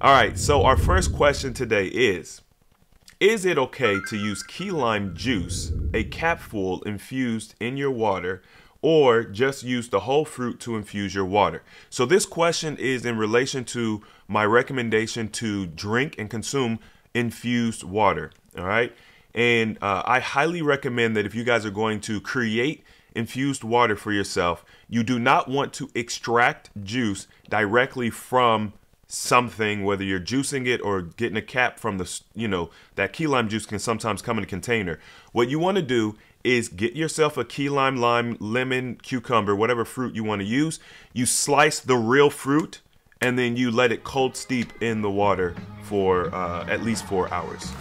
All right, so our first question today is Is it okay to use key lime juice, a capful infused in your water, or just use the whole fruit to infuse your water? So, this question is in relation to my recommendation to drink and consume infused water. All right. And uh, I highly recommend that if you guys are going to create infused water for yourself, you do not want to extract juice directly from something, whether you're juicing it or getting a cap from the, you know, that key lime juice can sometimes come in a container. What you want to do is get yourself a key lime, lime, lemon, cucumber, whatever fruit you want to use. You slice the real fruit and then you let it cold steep in the water for uh, at least four hours.